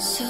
So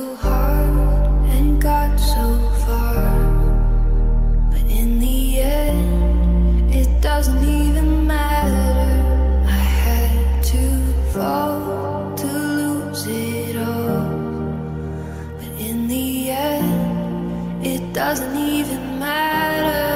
fall to lose it all. But in the end, it doesn't even matter.